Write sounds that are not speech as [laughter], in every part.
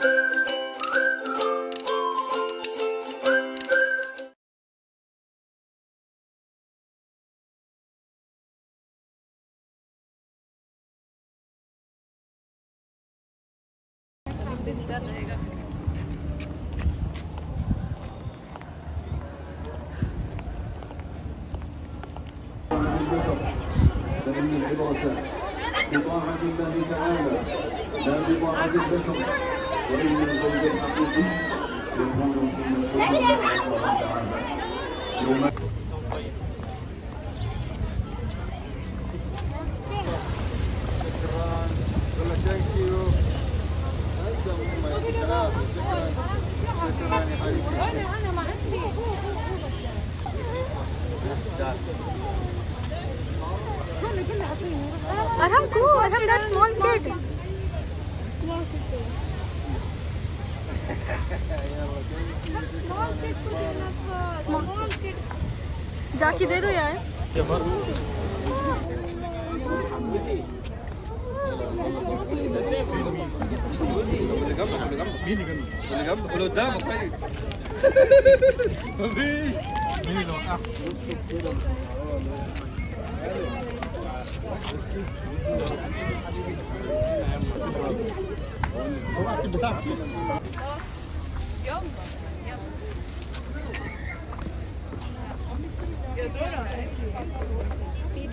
فإن العبرة بطاعة الله تعالى لا بطاعة البشر What you Arham, cool. Arham, that small kid. जाके दे दो यार [laughs] Yum. Yum.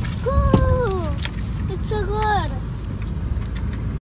Let's go!